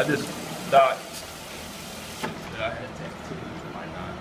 I just thought that I had tattoos. Why not?